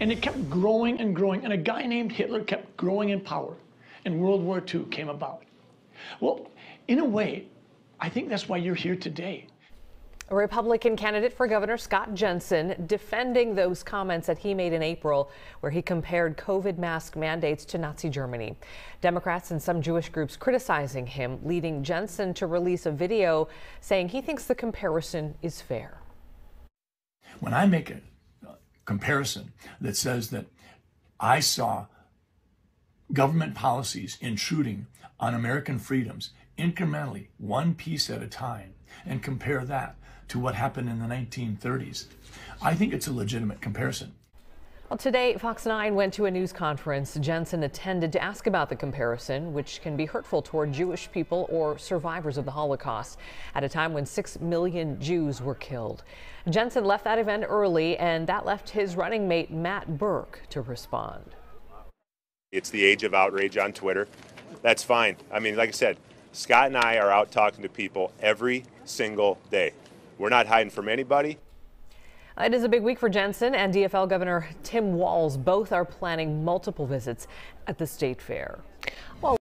And it kept growing and growing. And a guy named Hitler kept growing in power. And World War II came about. Well, in a way, I think that's why you're here today. A Republican candidate for Governor Scott Jensen defending those comments that he made in April, where he compared COVID mask mandates to Nazi Germany. Democrats and some Jewish groups criticizing him, leading Jensen to release a video saying he thinks the comparison is fair. When I make a comparison that says that I saw government policies intruding on American freedoms incrementally, one piece at a time, and compare that to what happened in the 1930s. I think it's a legitimate comparison. Well, today, Fox 9 went to a news conference Jensen attended to ask about the comparison, which can be hurtful toward Jewish people or survivors of the Holocaust at a time when six million Jews were killed. Jensen left that event early, and that left his running mate Matt Birk to respond. It's the age of outrage on Twitter. That's fine. I mean, like I said, Scott and I are out talking to people every single day. We're not hiding from anybody. It is a big week for Jensen and DFL Governor Tim Walz. Both are planning multiple visits at the state fair. Well,